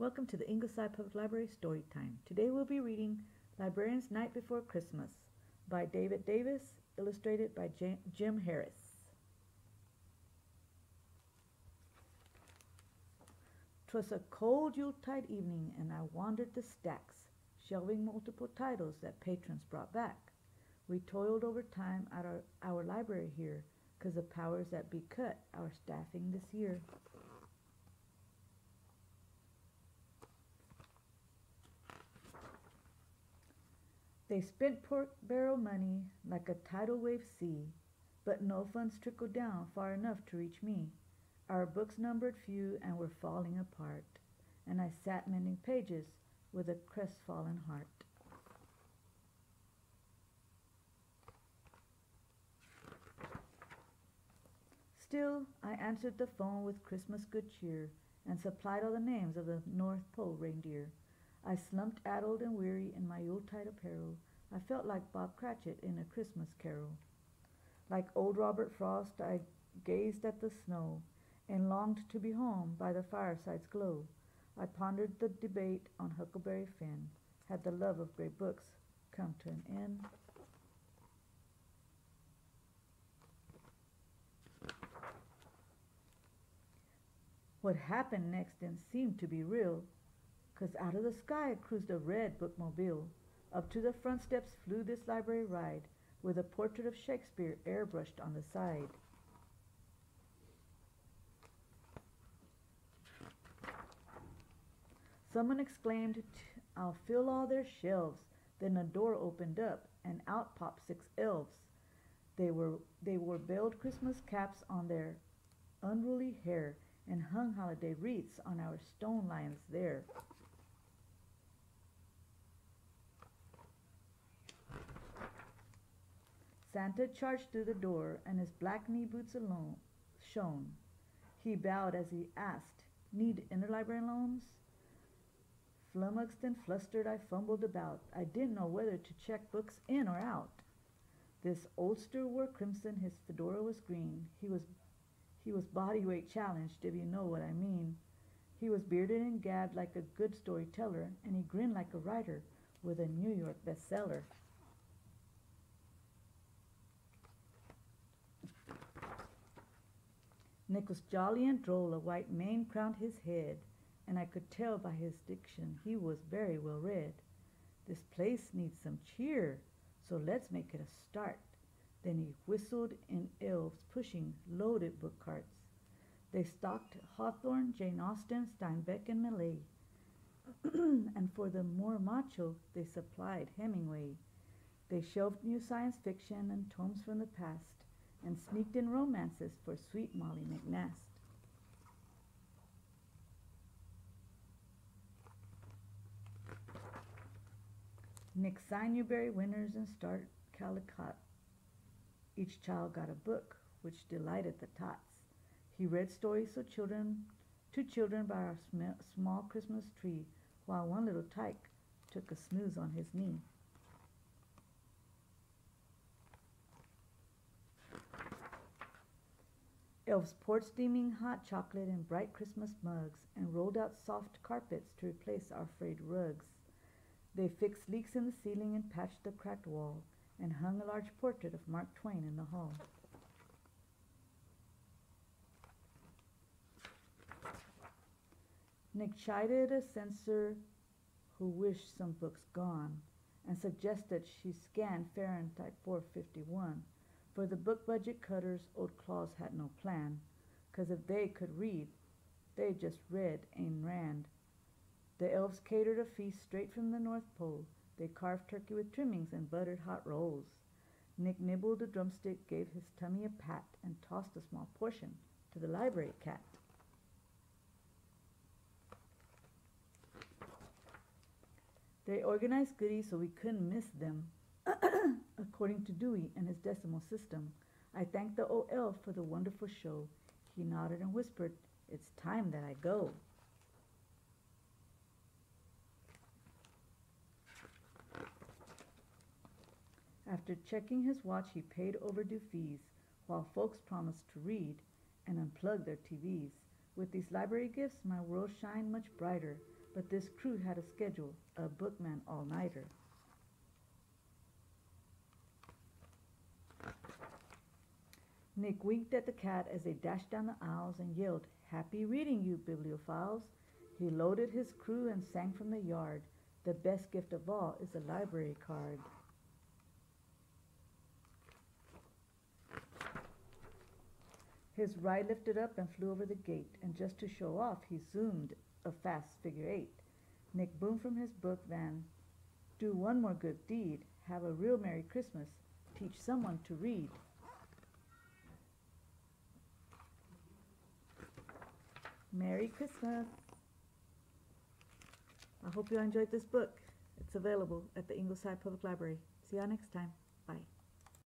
Welcome to the Ingleside Public Library Story Time. Today we'll be reading Librarian's Night Before Christmas by David Davis, illustrated by Jim Harris. Twas a cold Yuletide evening, and I wandered the stacks, shelving multiple titles that patrons brought back. We toiled over time at our, our library here, 'cause the powers that be cut our staffing this year. They spent pork barrel money like a tidal wave sea, but no funds trickled down far enough to reach me. Our books numbered few and were falling apart, and I sat mending pages with a crestfallen heart. Still, I answered the phone with Christmas good cheer and supplied all the names of the North Pole reindeer. I slumped addled and weary in my Yuletide apparel. I felt like Bob Cratchit in A Christmas Carol. Like old Robert Frost, I gazed at the snow and longed to be home by the fireside's glow. I pondered the debate on Huckleberry Finn. Had the love of great books come to an end? What happened next didn't seem to be real. 'Cause out of the sky cruised a red bookmobile. Up to the front steps flew this library ride, with a portrait of Shakespeare airbrushed on the side. Someone exclaimed, I'll fill all their shelves. Then a door opened up, and out popped six elves. They were they wore veiled Christmas caps on their unruly hair, and hung holiday wreaths on our stone lions there. Santa charged through the door, and his black knee boots alone shone. He bowed as he asked, Need interlibrary loans? Flummoxed and flustered, I fumbled about. I didn't know whether to check books in or out. This oldster wore crimson, his fedora was green. He was he was body weight challenged, if you know what I mean. He was bearded and gabbed like a good storyteller, and he grinned like a writer with a New York bestseller. Nick was jolly and droll, a white mane crowned his head, and I could tell by his diction he was very well read. This place needs some cheer, so let's make it a start. Then he whistled in elves, pushing loaded book carts. They stocked Hawthorne, Jane Austen, Steinbeck, and Millay. and for the more macho, they supplied Hemingway. They shelved new science fiction and tomes from the past and sneaked in romances for sweet Molly McNast. Nick signed Newbery winners and started Caldecott. Each child got a book, which delighted the tots. He read stories to children, to children by our sm- small Christmas tree, while one little tyke took a snooze on his knee. Elves poured steaming hot chocolate in bright Christmas mugs and rolled out soft carpets to replace our frayed rugs. They fixed leaks in the ceiling and patched the cracked wall and hung a large portrait of Mark Twain in the hall. Nick chided a censor who wished some books gone and suggested she scan Fahrenheit 451 for the book budget cutters, old Claus had no plan, 'cause if they could read, they just read Ayn Rand. The elves catered a feast straight from the North Pole. They carved turkey with trimmings and buttered hot rolls. Nick nibbled a drumstick, gave his tummy a pat, and tossed a small portion to the library cat. They organized goodies so we couldn't miss them according to Dewey and his decimal system. I thanked the OL for the wonderful show. He nodded and whispered, It's time that I go. After checking his watch, he paid overdue fees, while folks promised to read and unplug their TVs. With these library gifts, my world shined much brighter, But this crew had a schedule, a bookman all-nighter. Nick winked at the cat as they dashed down the aisles and yelled, Happy reading, you bibliophiles! He loaded his crew and sang from the yard. The best gift of all is a library card. His ride lifted up and flew over the gate, and just to show off, he zoomed a fast figure eight. Nick boomed from his book van, Do one more good deed, have a real Merry Christmas, teach someone to read. Merry Christmas! I hope you enjoyed this book. It's available at the Ingleside Public Library. See you next time.